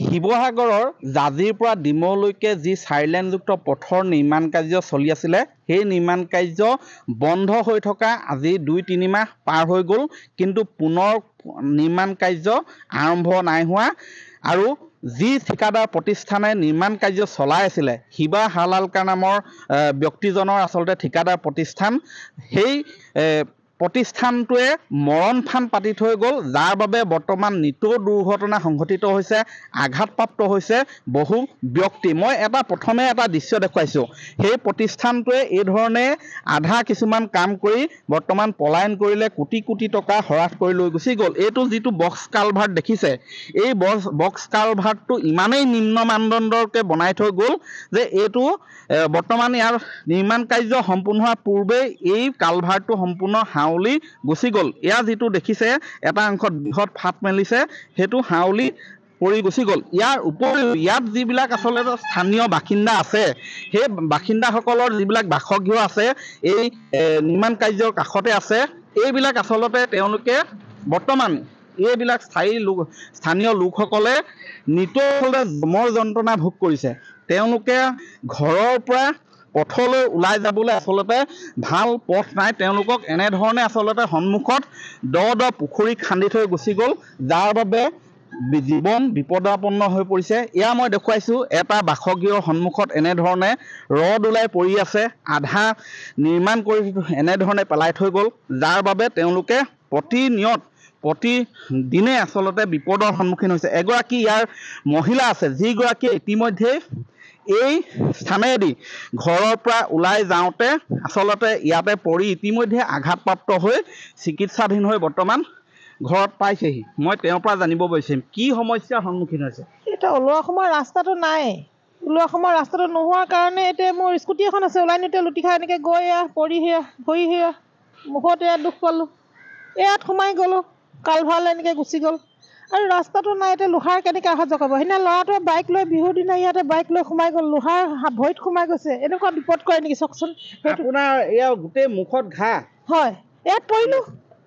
শিৱসাগৰৰ জাজিৰ পৰা ডিমৌলৈকে যি চাৰিলেনযুক্ত পথৰ নিৰ্মাণ কাৰ্য চলি আছিলে সেই নিৰ্মাণ কাৰ্য বন্ধ হৈ থকা আজি দুই তিনিমাহ পাৰ হৈ গ'ল। কিন্তু পুনৰ নিৰ্মাণ কাৰ্য আৰম্ভ নাই হোৱা আৰু যি ঠিকাদাৰ প্ৰতিষ্ঠানে নিৰ্মাণ কাৰ্য চলাই আছিলে শিৱা হালালকাৰ নামৰ ব্যক্তিজনৰ আচলতে ঠিকাদাৰ প্ৰতিষ্ঠান সেই প্ৰতিষ্ঠানটোৱে মৰণ ফান পাতি থৈ গ'ল যাৰ বাবে বৰ্তমান নিতৌ দুৰ্ঘটনা সংঘটিত হৈছে আঘাতপ্ৰাপ্ত হৈছে বহু ব্যক্তি। মই এটা প্ৰথমে এটা দৃশ্য দেখুৱাইছোঁ। সেই প্ৰতিষ্ঠানটোৱে এইধৰণে আধা কিছুমান কাম কৰি বৰ্তমান পলায়ন কৰিলে কোটি কোটি টকা হ্ৰাস কৰি লৈ গুচি গ'ল। এইটো যিটো বক্স কালভাৰ্ট দেখিছে এই বক্স বক্স কালভাৰ্টটো ইমানেই নিম্ন মানদণ্ডৰকৈ বনাই থৈ গ'ল যে এইটো বৰ্তমান ইয়াৰ নিৰ্মাণ কাৰ্য সম্পূৰ্ণ হোৱাৰ পূৰ্বেই এই কালভাৰ্টটো সম্পূৰ্ণ হাউলি গুচি গ'ল। ইয়াৰ যিটো দেখিছে এটা অংশত বৃহৎ ফাট মেলিছে সেইটো হাউলি পৰি গুচি গ'ল। ইয়াৰ উপৰিও ইয়াত যিবিলাক আচলতে স্থানীয় বাসিন্দা আছে সেই বাসিন্দাসকলৰ যিবিলাক বাসগৃহ আছে এই নিৰ্মাণ কাৰ্যৰ কাষতে আছে এইবিলাক আচলতে তেওঁলোকে বৰ্তমান এইবিলাক স্থায়ী লোক স্থানীয় লোকসকলে নিতৌভাৱে জমৰ যন্ত্ৰণা ভোগ কৰিছে। তেওঁলোকে ঘৰৰ পৰা পথলৈ ওলাই যাবলৈ আচলতে ভাল পথ নাই। তেওঁলোকক এনেধৰণে আচলতে সন্মুখত দ দ পুখুৰী খান্দি থৈ গুচি গ'ল যাৰ বাবে জীৱন বিপদাপন্ন হৈ পৰিছে। এয়া মই দেখুৱাইছোঁ এটা বাসগৃহৰ সন্মুখত এনেধৰণে ৰদ ওলাই পৰি আছে আধা নিৰ্মাণ কৰি এনেধৰণে পেলাই থৈ গ'ল যাৰ বাবে তেওঁলোকে প্ৰতিনিয়ত প্ৰতিদিনে আচলতে বিপদৰ সন্মুখীন হৈছে। এগৰাকী ইয়াৰ মহিলা আছে যিগৰাকীয়ে ইতিমধ্যেই এই স্থানেদি ঘৰৰ পৰা ওলাই যাওঁতে আচলতে ইয়াতে পৰি ইতিমধ্যে আঘাতপ্ৰাপ্ত হৈ চিকিৎসাধীন হৈ বৰ্তমান ঘৰত পাইছেহি। মই তেওঁৰ পৰা জানিব বিচাৰিম কি সমস্যাৰ সন্মুখীন হৈছে? এতিয়া ওলোৱা সময়ত ৰাস্তাটো নাই। ওলোৱা সময়ত ৰাস্তাটো নোহোৱাৰ কাৰণে এতিয়া মোৰ স্কুটি এখন আছে ওলাই নিওঁতে লুটি খাই এনেকৈ গৈ এয়া পৰি সেয়া ভৰি সেয়া মুখত এয়া দুখ পালোঁ। ইয়াত সোমাই গ'লোঁ কালভাৰলৈ এনেকৈ গুচি গ'ল। আৰু ৰাস্তাটো নাই এতিয়া লোহাৰ কেনেকৈ অহা যোৱা কৰিব? সেইদিনা ল'ৰাটোৱে বাইক লৈ বিহুৰ দিনা ইয়াতে বাইক লৈ সোমাই গ'ল লোহাৰ ভৰিত সোমাই গৈছে। এনেকুৱা বিপদ কৰে নেকি চাওকচোন আপোনাৰ এয়া গোটেই মুখত ঘাঁ। হয়। ইয়াত পৰিলোঁ।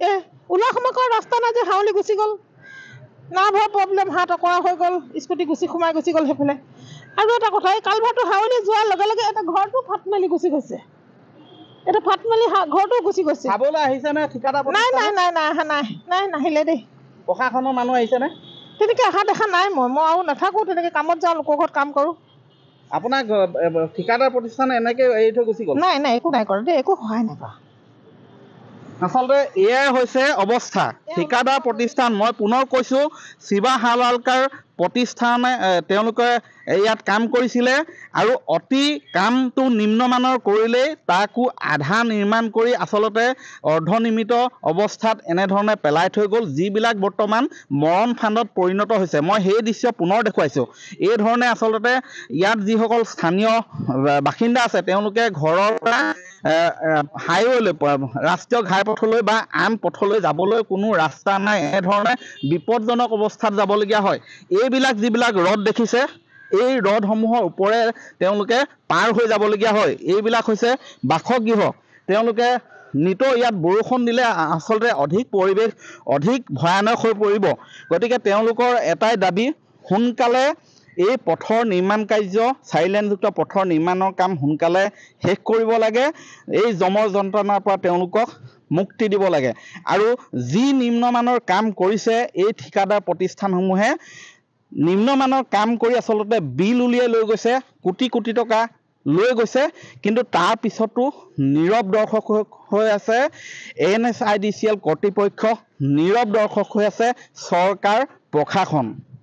এই ওলোৱা সময়ত ৰাস্তা নাই যে হাউলি গুচি গ'ল। নাৰ্ভৰ প্ৰব্লেম হাত অকৰা হৈ গ'ল স্কুটি গুচি সোমাই গুচি গ'ল সেইফালে। আৰু এটা কথা এই কালভাৰটো হাউলি যোৱাৰ লগে লগে এটা ঘৰটো ফাট মেলি গুচি গৈছে। এটা ফাট মেলি ঘৰটো গুচি গৈছে। চাবলৈ আহিছে নে ঠিকাদাৰ নাই নাই নাই নাই নাই। নাই নাহিলে দেই। প্ৰশাসনৰ মানুহ আহিছেনে? তেনেকৈ অহা দেখা নাই মই মই আৰু নাথাকোঁ তেনেকৈ কামত যাওঁ লোকৰ ঘৰত কাম কৰোঁ। আপোনাক ঠিকাদাৰ প্ৰতিষ্ঠানে এনেকৈ এৰি থৈ গুচি গ'ল? নাই নাই একো নাই কৰা দেই একো সহায় নাই কৰা। আচলতে এয়াই হৈছে অৱস্থা। ঠিকাদাৰ প্ৰতিষ্ঠান মই পুনৰ কৈছোঁ শিৱা হালালকাৰ প্ৰতিষ্ঠানে তেওঁলোকে ইয়াত কাম কৰিছিলে আৰু অতি কামটো নিম্নমানৰ কৰিলেই তাকো আধা নিৰ্মাণ কৰি আচলতে অৰ্ধনিৰ্মিত অৱস্থাত এনেধৰণে পেলাই থৈ গ'ল যিবিলাক বৰ্তমান মৰণ ফাণ্ডত পৰিণত হৈছে। মই সেই দৃশ্য পুনৰ দেখুৱাইছোঁ। এই ধৰণে আচলতে ইয়াত যিসকল স্থানীয় বাসিন্দা আছে তেওঁলোকে ঘৰৰ পৰা হাইৱেলৈ ৰাষ্ট্ৰীয় ঘাইপথলৈ বা আন পথলৈ যাবলৈ কোনো ৰাস্তা নাই এনেধৰণে বিপদজনক অৱস্থাত যাবলগীয়া হয়। এইবিলাক যিবিলাক ৰদ দেখিছে এই ৰদসমূহৰ ওপৰে তেওঁলোকে পাৰ হৈ যাবলগীয়া হয়। এইবিলাক হৈছে বাসগৃহ। তেওঁলোকে নিতৌ ইয়াত বৰষুণ দিলে আচলতে অধিক পৰিৱেশ অধিক ভয়ানক হৈ পৰিব। গতিকে তেওঁলোকৰ এটাই দাবী সোনকালে এই পথৰ নিৰ্মাণ কাৰ্য চাৰিলেনযুক্ত পথৰ নিৰ্মাণৰ কাম সোনকালে শেষ কৰিব লাগে। এই যমৰ যন্ত্ৰণাৰ পৰা তেওঁলোকক মুক্তি দিব লাগে। আৰু যি নিম্নমানৰ কাম কৰিছে এই ঠিকাদাৰ প্ৰতিষ্ঠানসমূহে নিম্নমানৰ কাম কৰি আচলতে বিল উলিয়াই লৈ গৈছে কোটি কোটি টকা লৈ গৈছে। কিন্তু তাৰ পিছতো নীৰৱ দৰ্শক হৈ আছে N S I D C L কৰ্তৃপক্ষ। নীৰৱ দৰ্শক হৈ আছে চৰকাৰ প্ৰশাসন।